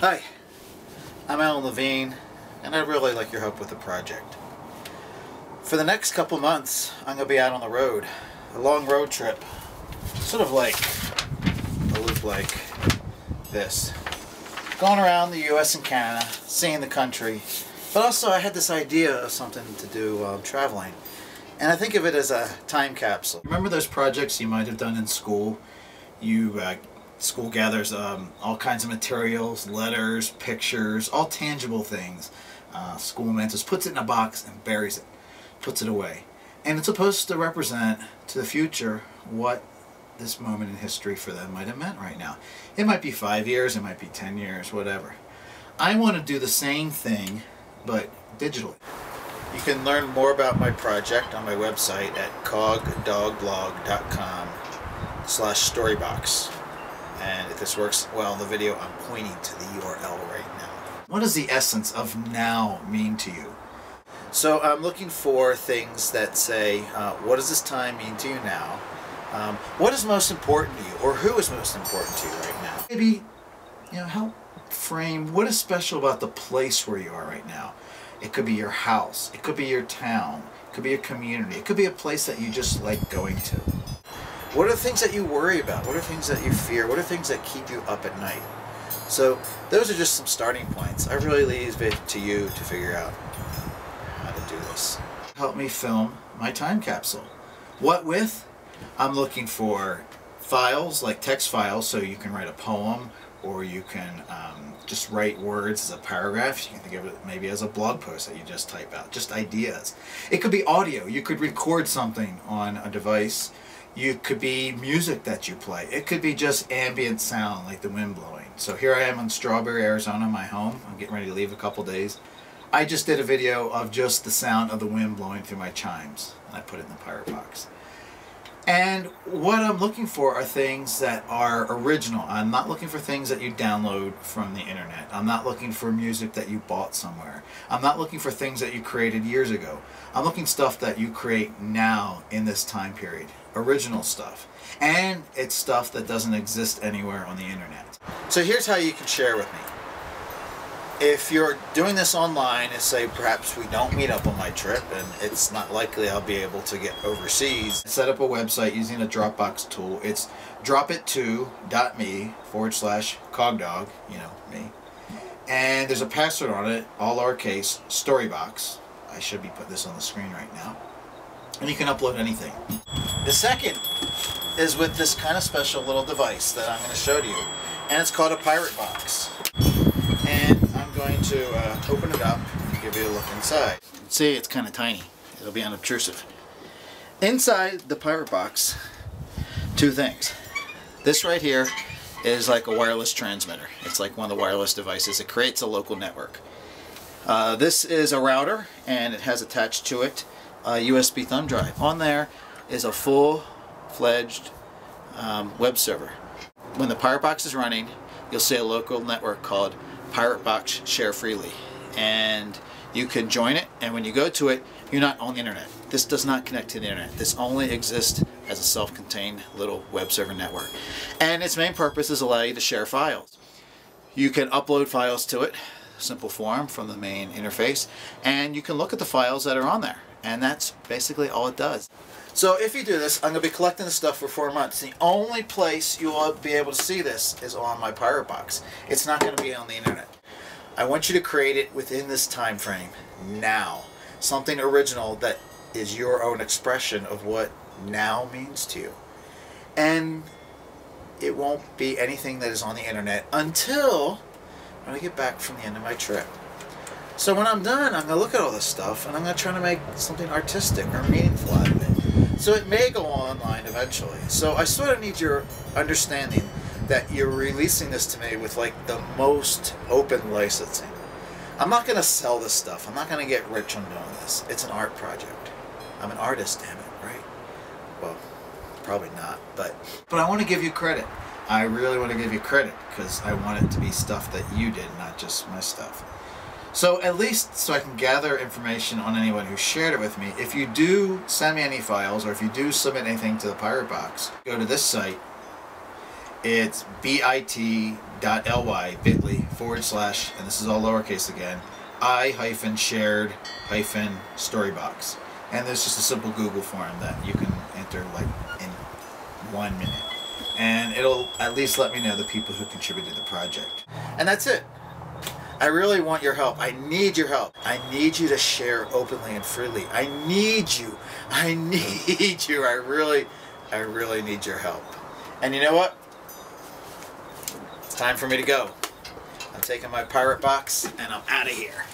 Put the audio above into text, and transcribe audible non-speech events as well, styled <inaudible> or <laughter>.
Hi, I'm Alan Levine, and I'd really like your help with the project. For the next couple months, I'm going to be out on the road. A long road trip. Sort of like a loop like this. Going around the US and Canada, seeing the country. But also I had this idea of something to do while I'm traveling. And I think of it as a time capsule. Remember those projects you might have done in school? You uh, school gathers um, all kinds of materials, letters, pictures, all tangible things. Uh, school mentors puts it in a box and buries it, puts it away. And it's supposed to represent to the future what this moment in history for them might have meant right now. It might be five years, it might be 10 years, whatever. I want to do the same thing, but digitally. You can learn more about my project on my website at cogdogblog.com slash storybox. And if this works well in the video, I'm pointing to the URL right now. What does the essence of now mean to you? So I'm looking for things that say, uh, what does this time mean to you now? Um, what is most important to you, or who is most important to you right now? Maybe, you know, help frame what is special about the place where you are right now. It could be your house, it could be your town, it could be your community, it could be a place that you just like going to. What are things that you worry about? What are things that you fear? What are things that keep you up at night? So those are just some starting points. I really leave it to you to figure out how to do this. Help me film my time capsule. What with? I'm looking for files, like text files, so you can write a poem or you can um, just write words as a paragraph. You can think of it maybe as a blog post that you just type out, just ideas. It could be audio. You could record something on a device. You could be music that you play. It could be just ambient sound like the wind blowing. So here I am in Strawberry, Arizona, my home. I'm getting ready to leave a couple days. I just did a video of just the sound of the wind blowing through my chimes, and I put it in the pirate box. And what I'm looking for are things that are original. I'm not looking for things that you download from the internet. I'm not looking for music that you bought somewhere. I'm not looking for things that you created years ago. I'm looking stuff that you create now in this time period. Original stuff. And it's stuff that doesn't exist anywhere on the internet. So here's how you can share with me if you're doing this online and say perhaps we don't meet up on my trip and it's not likely I'll be able to get overseas, set up a website using a Dropbox tool. It's dropitto.me forward slash cogdog, you know, me. And there's a password on it, all lowercase, storybox. I should be putting this on the screen right now. And you can upload anything. The second is with this kind of special little device that I'm going to show to you. And it's called a pirate box. Going to uh, open it up and give you a look inside. See, it's kind of tiny. It'll be unobtrusive. Inside the pirate box, two things. This right here is like a wireless transmitter. It's like one of the wireless devices. It creates a local network. Uh, this is a router and it has attached to it a USB thumb drive. On there is a full-fledged um, web server. When the pirate box is running, you'll see a local network called Pirate Box Share Freely. And you can join it, and when you go to it, you're not on the internet. This does not connect to the internet. This only exists as a self-contained little web server network. And its main purpose is allow you to share files. You can upload files to it, simple form from the main interface, and you can look at the files that are on there. And that's basically all it does. So if you do this, I'm going to be collecting this stuff for four months. The only place you will be able to see this is on my Pirate Box. It's not going to be on the internet. I want you to create it within this time frame, now. Something original that is your own expression of what now means to you. And it won't be anything that is on the internet until when I get back from the end of my trip. So when I'm done, I'm going to look at all this stuff and I'm going to try to make something artistic or meaningful out of it. So it may go online eventually. So I sort of need your understanding that you're releasing this to me with like the most open licensing. I'm not going to sell this stuff. I'm not going to get rich on doing this. It's an art project. I'm an artist, damn it, right? Well, probably not, but but I want to give you credit. I really want to give you credit because I want it to be stuff that you did, not just my stuff. So at least so I can gather information on anyone who shared it with me, if you do send me any files or if you do submit anything to the Pirate Box, go to this site It's bit.ly, bit.ly forward slash, and this is all lowercase again, i hyphen shared hyphen storybox. And there's just a simple Google form that you can enter like in one minute. And it'll at least let me know the people who contributed to the project. And that's it. I really want your help. I need your help. I need you to share openly and freely. I need you. I <laughs> need you. I really, I really need your help. And you know what? It's time for me to go. I'm taking my pirate box and I'm out of here.